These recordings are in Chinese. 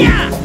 呀！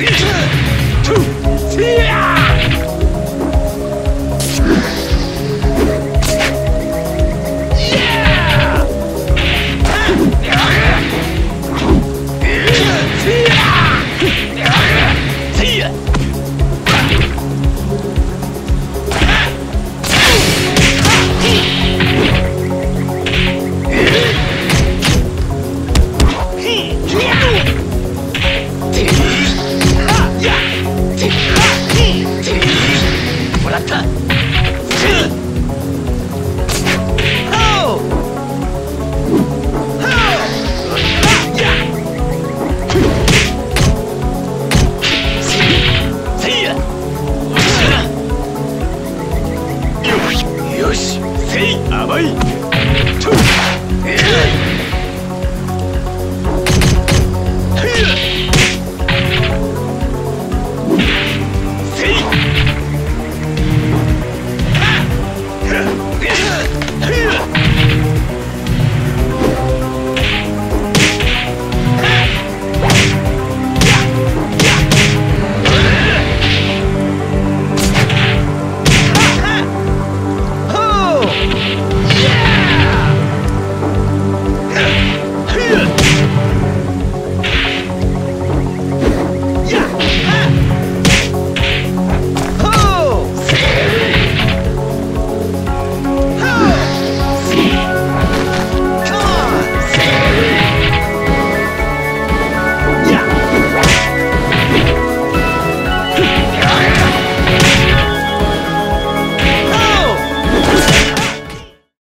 Yeah!